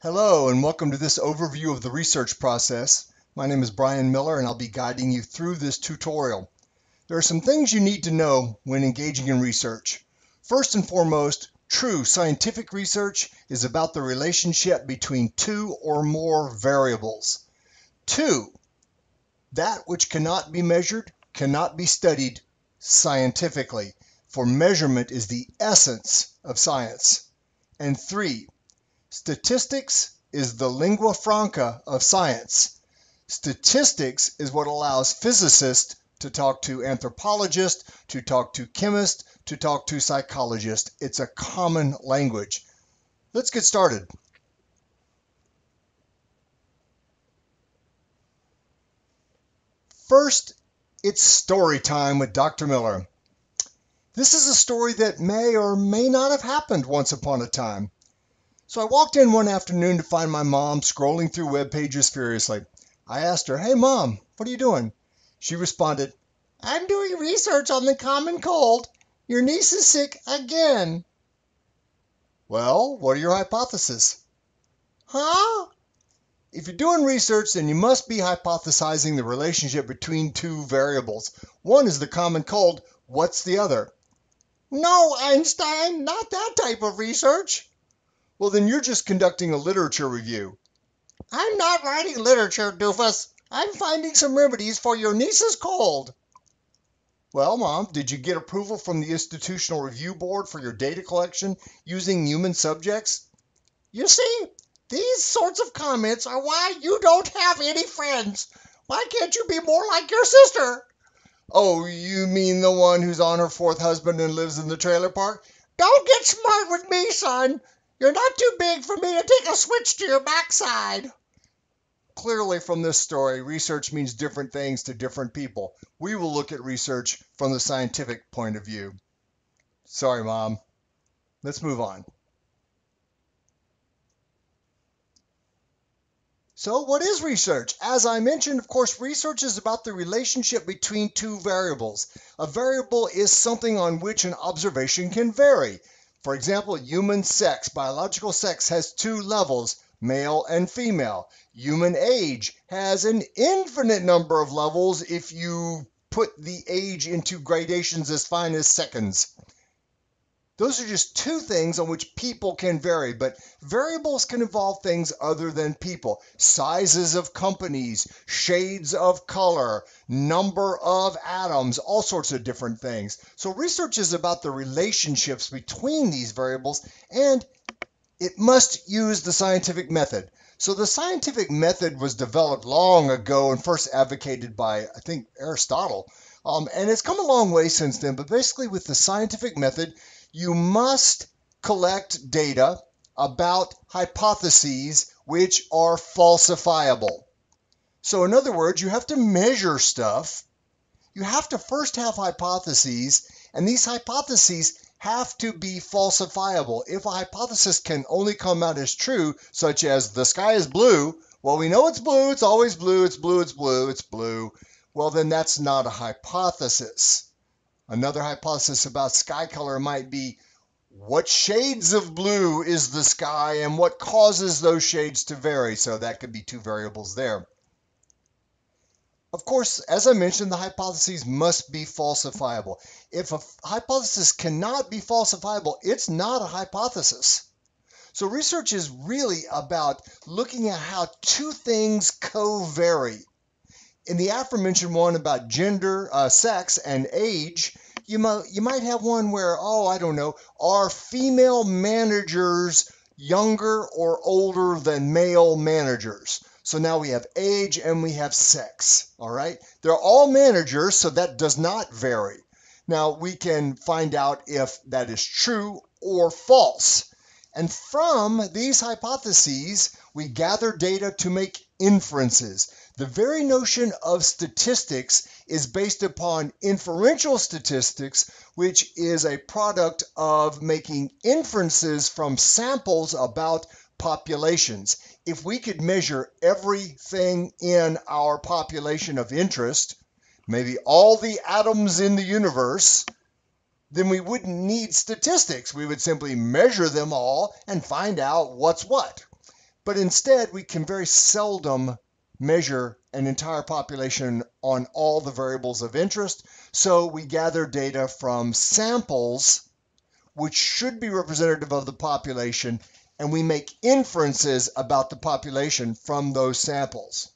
Hello and welcome to this overview of the research process. My name is Brian Miller and I'll be guiding you through this tutorial. There are some things you need to know when engaging in research. First and foremost, true scientific research is about the relationship between two or more variables. Two, that which cannot be measured cannot be studied scientifically, for measurement is the essence of science. And three, Statistics is the lingua franca of science. Statistics is what allows physicists to talk to anthropologists, to talk to chemists, to talk to psychologists. It's a common language. Let's get started. First, it's story time with Dr. Miller. This is a story that may or may not have happened once upon a time. So I walked in one afternoon to find my mom scrolling through web pages furiously. I asked her, Hey, mom, what are you doing? She responded, I'm doing research on the common cold. Your niece is sick again. Well, what are your hypotheses? Huh? If you're doing research, then you must be hypothesizing the relationship between two variables. One is the common cold. What's the other? No, Einstein, not that type of research. Well, then you're just conducting a literature review. I'm not writing literature, doofus. I'm finding some remedies for your niece's cold. Well, Mom, did you get approval from the Institutional Review Board for your data collection using human subjects? You see, these sorts of comments are why you don't have any friends. Why can't you be more like your sister? Oh, you mean the one who's on her fourth husband and lives in the trailer park? Don't get smart with me, son. You're not too big for me to take a switch to your backside. Clearly, from this story, research means different things to different people. We will look at research from the scientific point of view. Sorry, Mom. Let's move on. So, what is research? As I mentioned, of course, research is about the relationship between two variables. A variable is something on which an observation can vary. For example, human sex, biological sex, has two levels male and female. Human age has an infinite number of levels if you put the age into gradations as fine as seconds. Those are just two things on which people can vary, but variables can involve things other than people. Sizes of companies, shades of color, number of atoms, all sorts of different things. So research is about the relationships between these variables and it must use the scientific method. So the scientific method was developed long ago and first advocated by, I think, Aristotle. Um, and it's come a long way since then, but basically with the scientific method, you must collect data about hypotheses which are falsifiable. So, in other words, you have to measure stuff. You have to first have hypotheses, and these hypotheses have to be falsifiable. If a hypothesis can only come out as true, such as the sky is blue, well, we know it's blue, it's always blue, it's blue, it's blue, it's blue, well, then that's not a hypothesis. Another hypothesis about sky color might be what shades of blue is the sky and what causes those shades to vary. So that could be two variables there. Of course, as I mentioned, the hypotheses must be falsifiable. If a hypothesis cannot be falsifiable, it's not a hypothesis. So research is really about looking at how two things co-vary in the aforementioned one about gender, uh, sex, and age, you might you might have one where oh I don't know are female managers younger or older than male managers. So now we have age and we have sex. All right, they're all managers, so that does not vary. Now we can find out if that is true or false. And from these hypotheses, we gather data to make inferences. The very notion of statistics is based upon inferential statistics, which is a product of making inferences from samples about populations. If we could measure everything in our population of interest, maybe all the atoms in the universe, then we wouldn't need statistics. We would simply measure them all and find out what's what. but instead we can very seldom measure an entire population on all the variables of interest. So we gather data from samples which should be representative of the population, and we make inferences about the population from those samples.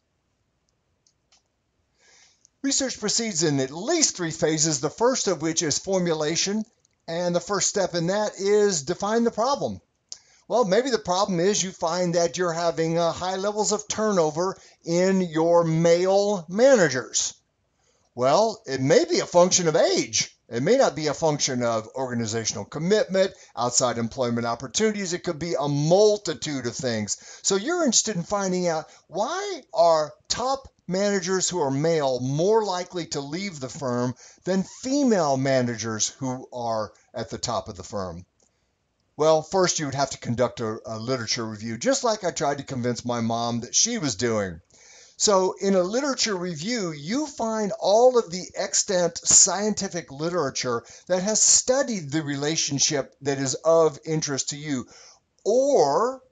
Research proceeds in at least three phases, the first of which is formulation, and the first step in that is define the problem. Well, maybe the problem is you find that you're having uh, high levels of turnover in your male managers. Well, it may be a function of age. It may not be a function of organizational commitment, outside employment opportunities. It could be a multitude of things. So you're interested in finding out why are top managers who are male more likely to leave the firm than female managers who are at the top of the firm? Well, first you would have to conduct a, a literature review, just like I tried to convince my mom that she was doing. So, in a literature review, you find all of the extant scientific literature that has studied the relationship that is of interest to you, or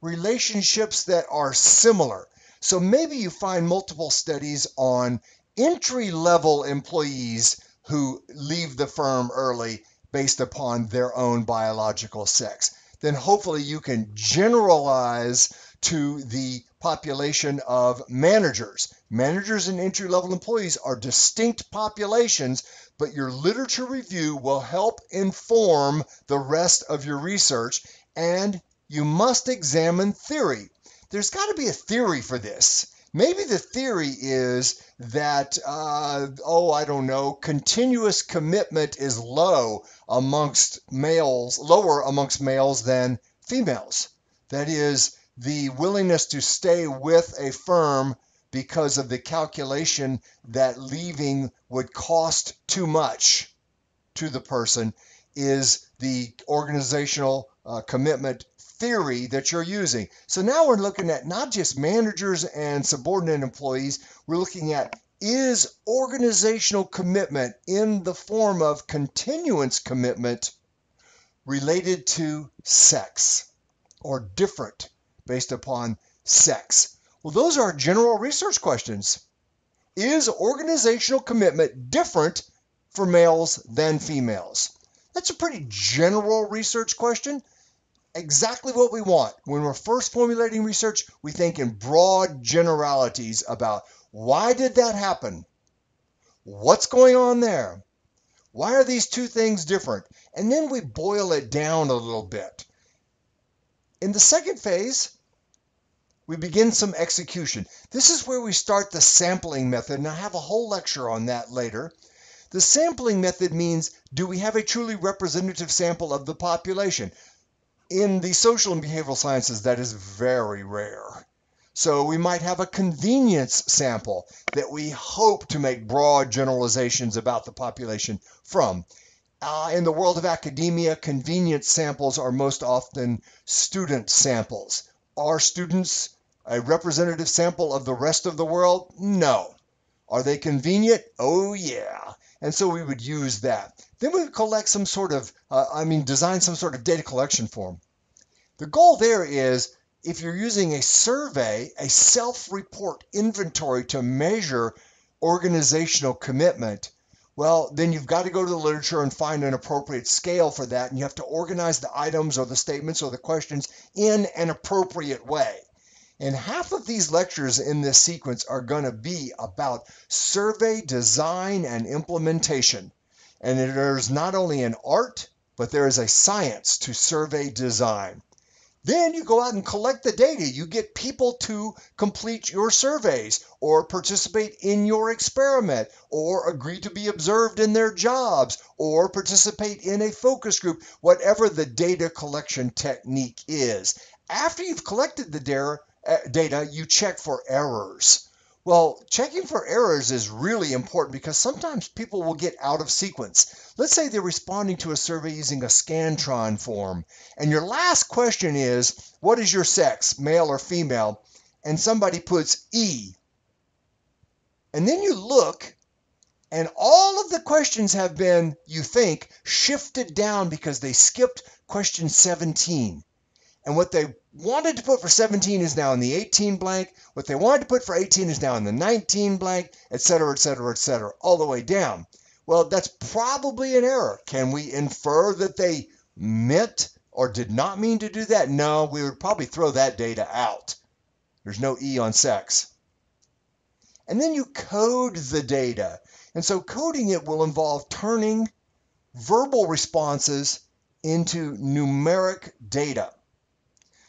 relationships that are similar. So, maybe you find multiple studies on entry level employees who leave the firm early based upon their own biological sex. Then, hopefully, you can generalize to the population of managers. Managers and entry level employees are distinct populations, but your literature review will help inform the rest of your research, and you must examine theory. There's got to be a theory for this. Maybe the theory is that, uh, oh, I don't know, continuance commitment is low amongst males, lower amongst males than females. That is, the willingness to stay with a firm because of the calculation that leaving would cost too much to the person is the organizational uh, commitment theory that you're using. So now we're looking at not just managers and subordinate employees, we're looking at is organizational commitment in the form of continuance commitment related to sex or different based upon sex? Well, those are general research questions. Is organizational commitment different for males than females? That's a pretty general research question. Exactly what we want. When we're first formulating research, we think in broad generalities about why did that happen? What's going on there? Why are these two things different? And then we boil it down a little bit. In the second phase, we begin some execution. This is where we start the sampling method, and I have a whole lecture on that later. The sampling method means do we have a truly representative sample of the population? In the social and behavioral sciences, that is very rare. So we might have a convenience sample that we hope to make broad generalizations about the population from. Uh, in the world of academia, convenience samples are most often student samples. Are students a representative sample of the rest of the world? No. Are they convenient? Oh, yeah. And so we would use that. Then we collect some sort of, uh, I mean, design some sort of data collection form. The goal there is if you're using a survey, a self report inventory to measure organizational commitment, well, then you've got to go to the literature and find an appropriate scale for that. And you have to organize the items or the statements or the questions in an appropriate way. And half of these lectures in this sequence are going to be about survey design and implementation. And there's not only an art, but there is a science to survey design. Then you go out and collect the data. You get people to complete your surveys or participate in your experiment or agree to be observed in their jobs or participate in a focus group, whatever the data collection technique is. After you've collected the uh, data, you check for errors. Well, checking for errors is really important because sometimes people will get out of sequence. Let's say they're responding to a survey using a Scantron form, and your last question is, What is your sex, male or female? And somebody puts E. And then you look, and all of the questions have been, you think, shifted down because they skipped question 17. And what they wanted to put for 17 is now in the 18 blank. What they wanted to put for 18 is now in the 19 blank, et cetera, et cetera, et cetera, all the way down. Well, that's probably an error. Can we infer that they meant or did not mean to do that? No, we would probably throw that data out. There's no E on sex. And then you code the data. And so coding it will involve turning verbal responses into numeric data.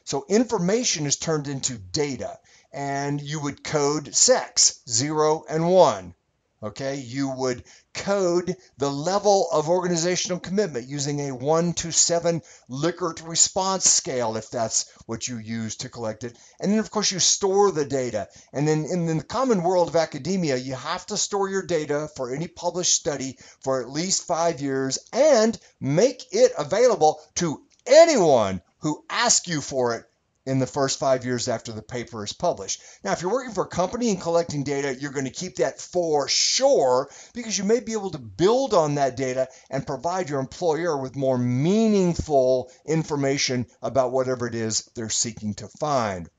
So information is turned into data, and you would code sex, zero and one. Okay, you would code the level of organizational commitment using a 1 to 7 Likert response scale if that's what you use to collect it. And then, of course, you store the data. And then in the common world of academia, you have to store your data for any published study for at least five years and make it available to anyone who ask you for it in the first five years after the paper is published. Now, if you're working for a company and collecting data, you're going to keep that for sure because you may be able to build on that data and provide your employer with more meaningful information about whatever it is they're seeking to find.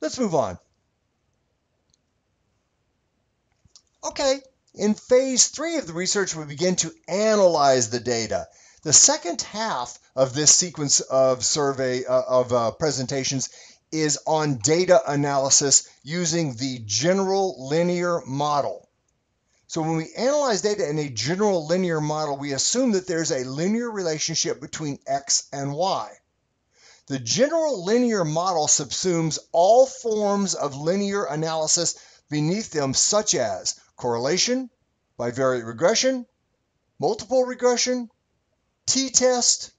Let's move on. Okay, in phase three of the research, we begin to analyze the data. The second half of this sequence of survey uh, of uh, presentations is on data analysis using the general linear model. So when we analyze data in a general linear model, we assume that there's a linear relationship between x and y. The general linear model subsumes all forms of linear analysis beneath them, such as correlation, bivariate regression, multiple regression, t-test,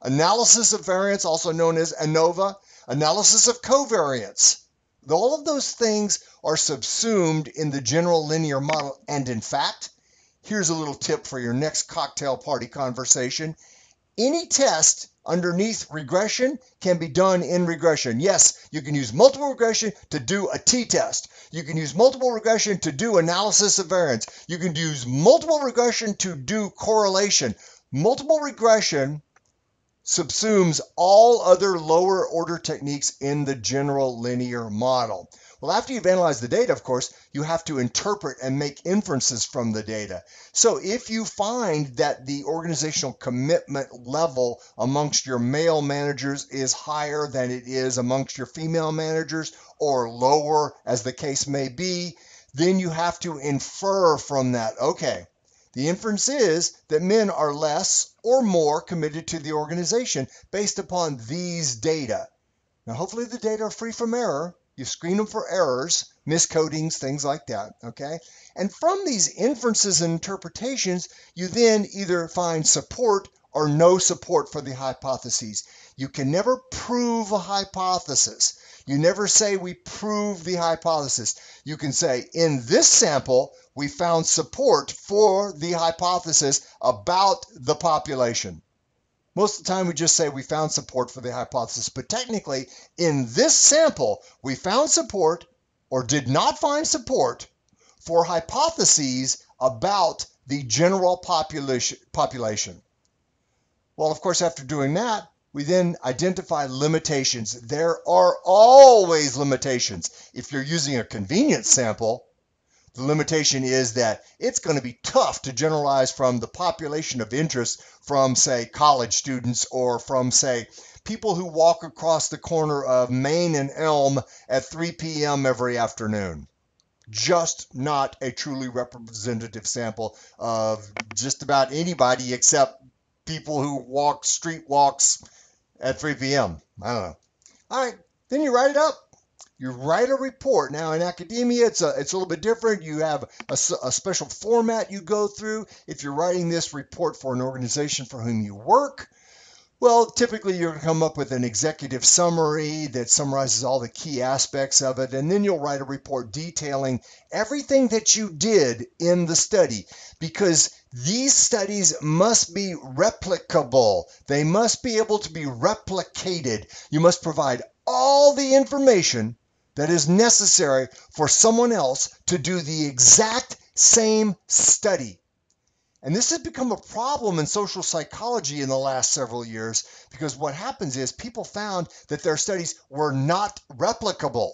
analysis of variance, also known as ANOVA, analysis of covariance. All of those things are subsumed in the general linear model. And in fact, here's a little tip for your next cocktail party conversation. Any test underneath regression can be done in regression. Yes, you can use multiple regression to do a t-test. You can use multiple regression to do analysis of variance. You can use multiple regression to do correlation. Multiple regression subsumes all other lower order techniques in the general linear model. Well, after you've analyzed the data, of course, you have to interpret and make inferences from the data. So if you find that the organizational commitment level amongst your male managers is higher than it is amongst your female managers or lower, as the case may be, then you have to infer from that, okay, the inference is that men are less or more committed to the organization based upon these data. Now, hopefully, the data are free from error. You screen them for errors, miscodings, things like that. Okay. And from these inferences and interpretations, you then either find support or no support for the hypotheses. You can never prove a hypothesis. You never say we prove the hypothesis. You can say in this sample, we found support for the hypothesis about the population. Most of the time, we just say we found support for the hypothesis, but technically, in this sample, we found support or did not find support for hypotheses about the general population. Well, of course, after doing that, we then identify limitations. There are always limitations. If you're using a convenience sample, the limitation is that it's going to be tough to generalize from the population of interest from, say, college students or from, say, people who walk across the corner of Main and Elm at 3 p.m. every afternoon. Just not a truly representative sample of just about anybody except people who walk street walks at 3 p.m. I don't know. All right, then you write it up you write a report. Now, in academia, it's a, it's a little bit different. You have a, a special format you go through. If you're writing this report for an organization for whom you work, well, typically to come up with an executive summary that summarizes all the key aspects of it, and then you'll write a report detailing everything that you did in the study because these studies must be replicable. They must be able to be replicated. You must provide all the information that is necessary for someone else to do the exact same study. And this has become a problem in social psychology in the last several years because what happens is people found that their studies were not replicable.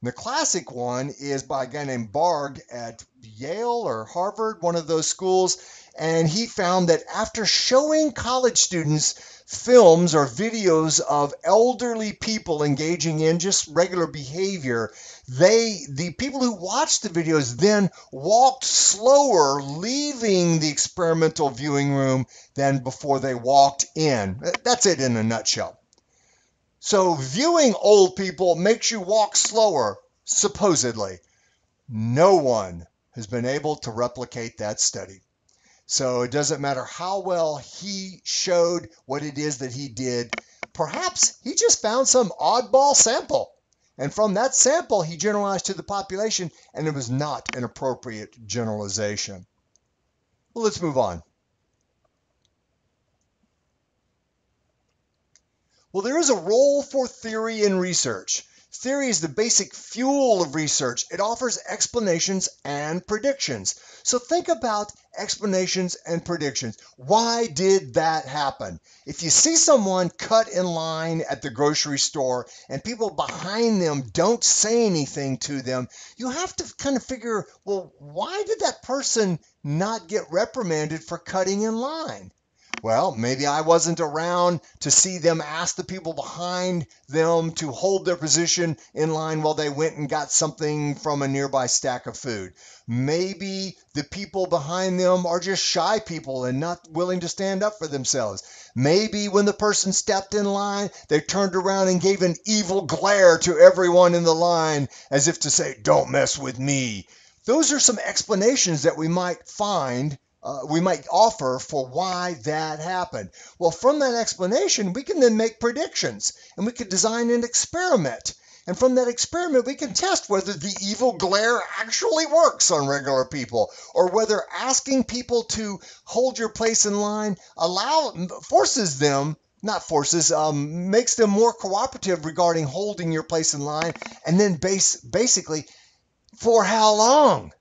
The classic one is by a guy named Bargh at Yale or Harvard, one of those schools. And he found that after showing college students films or videos of elderly people engaging in just regular behavior, they the people who watched the videos then walked slower leaving the experimental viewing room than before they walked in. That's it in a nutshell. So viewing old people makes you walk slower, supposedly. No one has been able to replicate that study. So it doesn't matter how well he showed what it is that he did. Perhaps he just found some oddball sample. And from that sample, he generalized to the population, and it was not an appropriate generalization. Well, let's move on. Well, there is a role for theory in research. Theory is the basic fuel of research. It offers explanations and predictions. So think about explanations and predictions. Why did that happen? If you see someone cut in line at the grocery store and people behind them don't say anything to them, you have to kind of figure, well, why did that person not get reprimanded for cutting in line? Well, maybe I wasn't around to see them ask the people behind them to hold their position in line while they went and got something from a nearby stack of food. Maybe the people behind them are just shy people and not willing to stand up for themselves. Maybe when the person stepped in line, they turned around and gave an evil glare to everyone in the line as if to say, Don't mess with me. Those are some explanations that we might find uh, we might offer for why that happened. Well, from that explanation, we can then make predictions and we can design an experiment. And from that experiment, we can test whether the evil glare actually works on regular people or whether asking people to hold your place in line allow forces them not forces um, makes them more cooperative regarding holding your place in line and then base basically for how long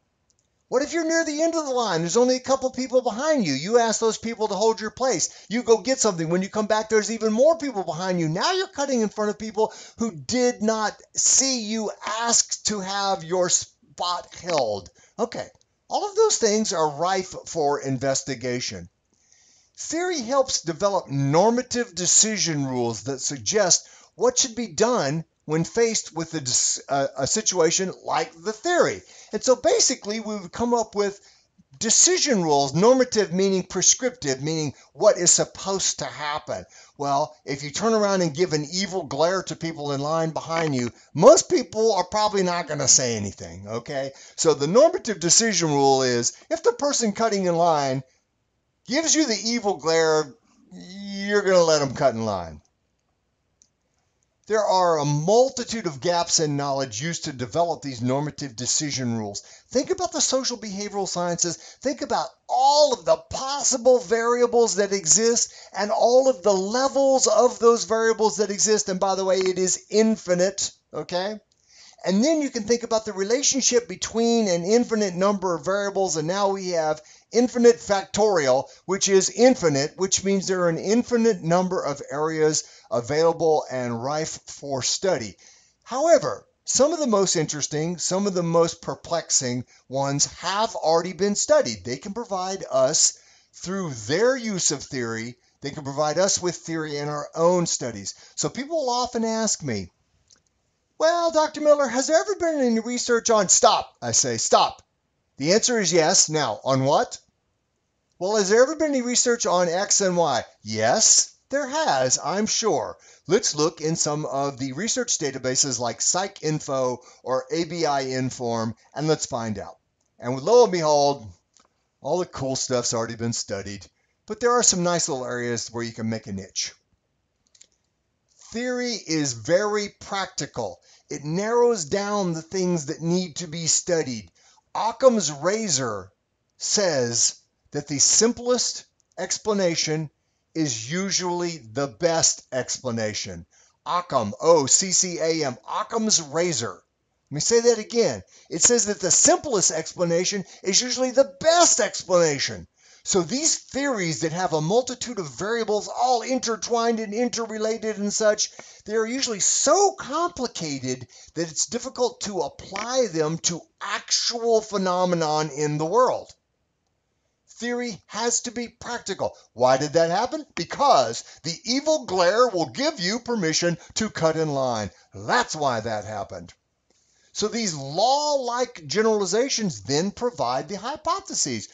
what if you're near the end of the line? There's only a couple people behind you. You ask those people to hold your place. You go get something. When you come back, there's even more people behind you. Now you're cutting in front of people who did not see you ask to have your spot held. Okay, all of those things are rife for investigation. Theory helps develop normative decision rules that suggest what should be done when faced with a, a, a situation like the theory. And so basically, we would come up with decision rules, normative meaning prescriptive, meaning what is supposed to happen. Well, if you turn around and give an evil glare to people in line behind you, most people are probably not going to say anything, okay? So the normative decision rule is if the person cutting in line gives you the evil glare, you're going to let them cut in line. There are a multitude of gaps in knowledge used to develop these normative decision rules. Think about the social behavioral sciences. Think about all of the possible variables that exist and all of the levels of those variables that exist. And by the way, it is infinite, okay? And then you can think about the relationship between an infinite number of variables, and now we have infinite factorial, which is infinite, which means there are an infinite number of areas available and rife for study. However, some of the most interesting, some of the most perplexing ones have already been studied. They can provide us, through their use of theory, they can provide us with theory in our own studies. So people will often ask me, well, Dr. Miller, has there ever been any research on stop? I say, stop. The answer is yes. Now, on what? Well, has there ever been any research on X and Y? Yes. There has, I'm sure. Let's look in some of the research databases like PsycInfo or ABI Inform and let's find out. And lo and behold, all the cool stuff's already been studied, but there are some nice little areas where you can make a niche. Theory is very practical. It narrows down the things that need to be studied. Occam's razor says that the simplest explanation is usually the best explanation. Occam, O C C A M, Occam's razor. Let me say that again. It says that the simplest explanation is usually the best explanation. So these theories that have a multitude of variables all intertwined and interrelated and such, they are usually so complicated that it's difficult to apply them to actual phenomenon in the world. Theory has to be practical. Why did that happen? Because the evil glare will give you permission to cut in line. That's why that happened. So these law-like generalizations then provide the hypotheses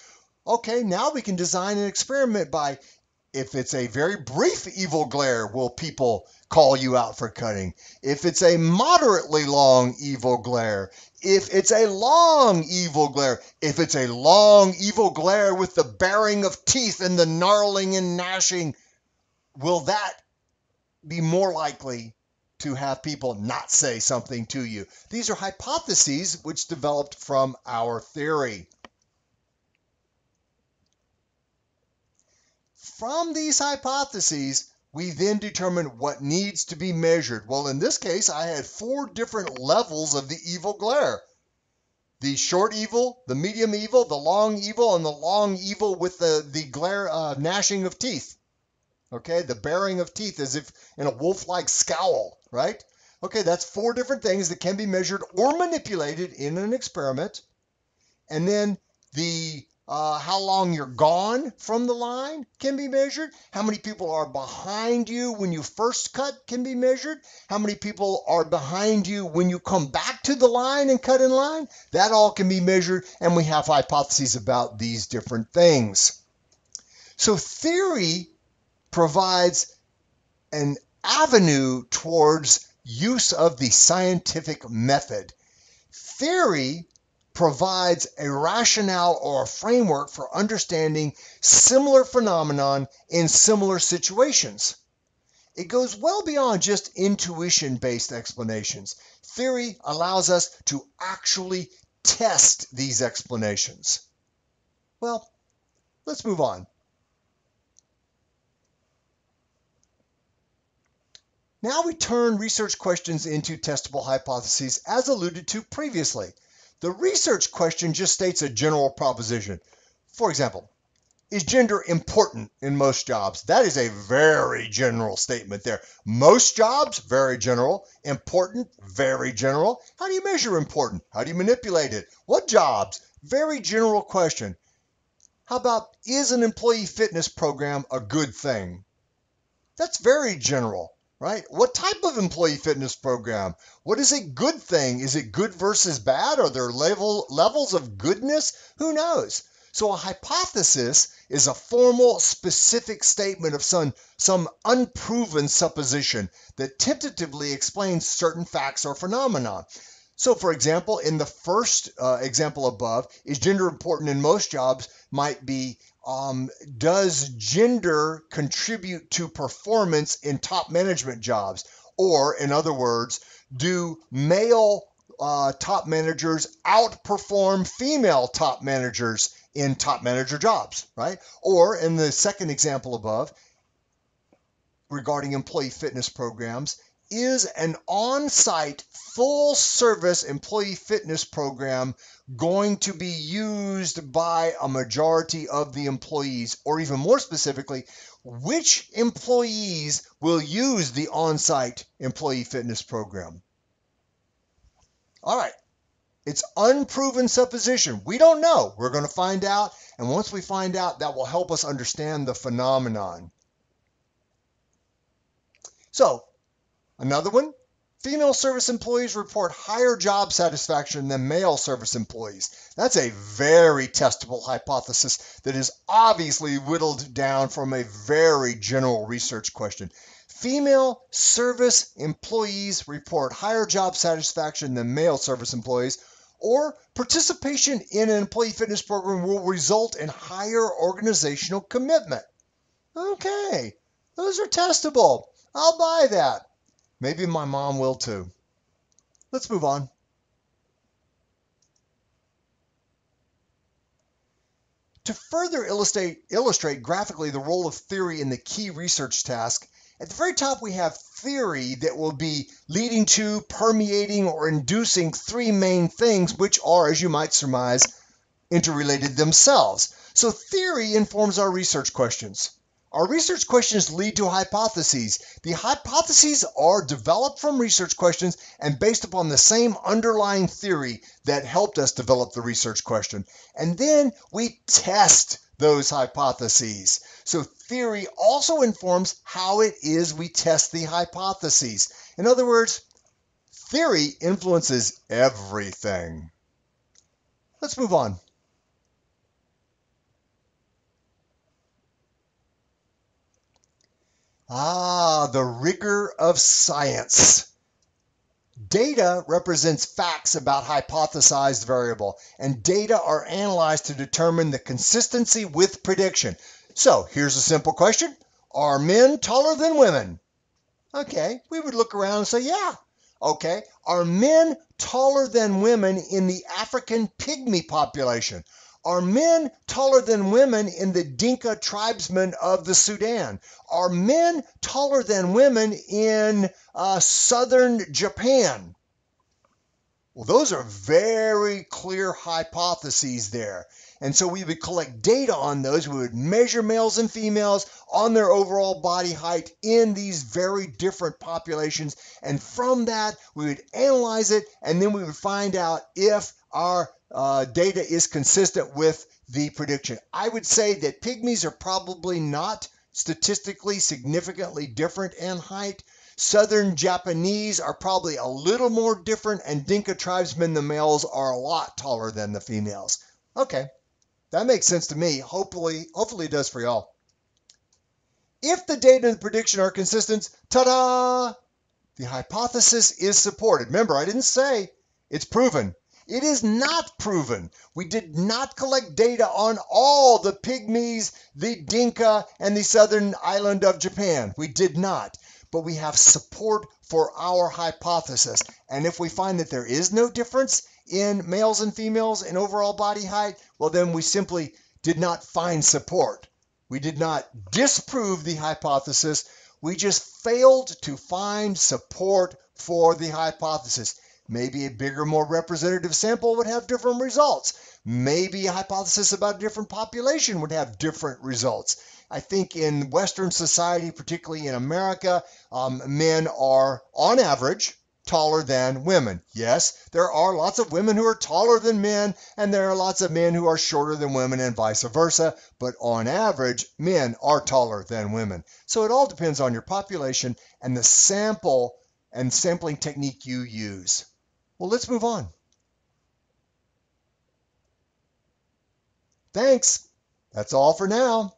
Okay, now we can design an experiment by if it's a very brief evil glare, will people call you out for cutting? If it's a moderately long evil glare, if it's a long evil glare, if it's a long evil glare with the baring of teeth and the gnarling and gnashing, will that be more likely to have people not say something to you? These are hypotheses which developed from our theory. From these hypotheses, we then determine what needs to be measured. Well, in this case, I had four different levels of the evil glare. The short evil, the medium evil, the long evil, and the long evil with the, the glare uh, gnashing of teeth. Okay, the baring of teeth as if in a wolf-like scowl, right? Okay, that's four different things that can be measured or manipulated in an experiment. And then the uh, how long you're gone from the line can be measured. How many people are behind you when you first cut can be measured. How many people are behind you when you come back to the line and cut in line? That all can be measured, and we have hypotheses about these different things. So, theory provides an avenue towards use of the scientific method. Theory provides a rationale or a framework for understanding similar phenomenon in similar situations. It goes well beyond just intuition based explanations. Theory allows us to actually test these explanations. Well, let's move on. Now we turn research questions into testable hypotheses as alluded to previously. The research question just states a general proposition. For example, is gender important in most jobs? That is a very general statement there. Most jobs, very general. Important, very general. How do you measure important? How do you manipulate it? What jobs? Very general question. How about is an employee fitness program a good thing? That's very general right? What type of employee fitness program? What is a good thing? Is it good versus bad? Are there level, levels of goodness? Who knows? So a hypothesis is a formal, specific statement of some, some unproven supposition that tentatively explains certain facts or phenomena. So, for example, in the first uh, example above, is gender important in most jobs? Might be um, does gender contribute to performance in top management jobs? Or, in other words, do male uh, top managers outperform female top managers in top manager jobs, right? Or in the second example above, regarding employee fitness programs, is an on site full service employee fitness program going to be used by a majority of the employees? Or even more specifically, which employees will use the on site employee fitness program? All right. It's unproven supposition. We don't know. We're going to find out. And once we find out, that will help us understand the phenomenon. So, another one Female service employees report higher job satisfaction than male service employees. That's a very testable hypothesis that is obviously whittled down from a very general research question. Female service employees report higher job satisfaction than male service employees, or participation in an employee fitness program will result in higher organizational commitment. Okay, those are testable. I'll buy that. Maybe my mom will too. Let's move on. To further illustrate, illustrate graphically the role of theory in the key research task, at the very top we have theory that will be leading to, permeating, or inducing three main things, which are, as you might surmise, interrelated themselves. So theory informs our research questions. Our research questions lead to hypotheses. The hypotheses are developed from research questions and based upon the same underlying theory that helped us develop the research question. And then we test those hypotheses. So theory also informs how it is we test the hypotheses. In other words, theory influences everything. Let's move on. Ah, the rigor of science. Data represents facts about hypothesized variable, and data are analyzed to determine the consistency with prediction. So here's a simple question. Are men taller than women? Okay, we would look around and say, yeah. Okay, are men taller than women in the African pygmy population? Are men taller than women in the Dinka tribesmen of the Sudan? Are men taller than women in uh, southern Japan? Well, those are very clear hypotheses there. And so we would collect data on those. We would measure males and females on their overall body height in these very different populations. And from that, we would analyze it and then we would find out if our uh, data is consistent with the prediction. I would say that pygmies are probably not statistically significantly different in height. Southern Japanese are probably a little more different, and Dinka tribesmen, the males, are a lot taller than the females. Okay, that makes sense to me. Hopefully, hopefully it does for y'all. If the data and the prediction are consistent, ta-da! The hypothesis is supported. Remember, I didn't say it's proven. It is not proven. We did not collect data on all the pygmies, the Dinka, and the southern island of Japan. We did not. But we have support for our hypothesis. And if we find that there is no difference in males and females in overall body height, well, then we simply did not find support. We did not disprove the hypothesis. We just failed to find support for the hypothesis. Maybe a bigger, more representative sample would have different results. Maybe a hypothesis about a different population would have different results. I think in Western society, particularly in America, um, men are, on average, taller than women. Yes, there are lots of women who are taller than men, and there are lots of men who are shorter than women, and vice versa. But on average, men are taller than women. So it all depends on your population and the sample and sampling technique you use. Well, let's move on. Thanks. That's all for now.